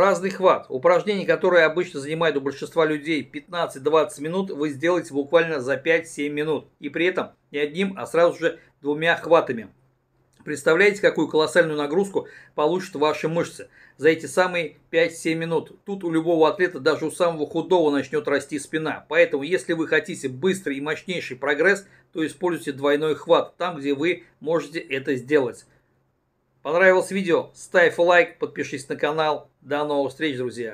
Разный хват. Упражнение, которое обычно занимает у большинства людей 15-20 минут, вы сделаете буквально за 5-7 минут. И при этом не одним, а сразу же двумя хватами. Представляете, какую колоссальную нагрузку получат ваши мышцы за эти самые 5-7 минут. Тут у любого атлета, даже у самого худого, начнет расти спина. Поэтому, если вы хотите быстрый и мощнейший прогресс, то используйте двойной хват там, где вы можете это сделать. Понравилось видео? Ставь лайк, подпишись на канал. До новых встреч, друзья!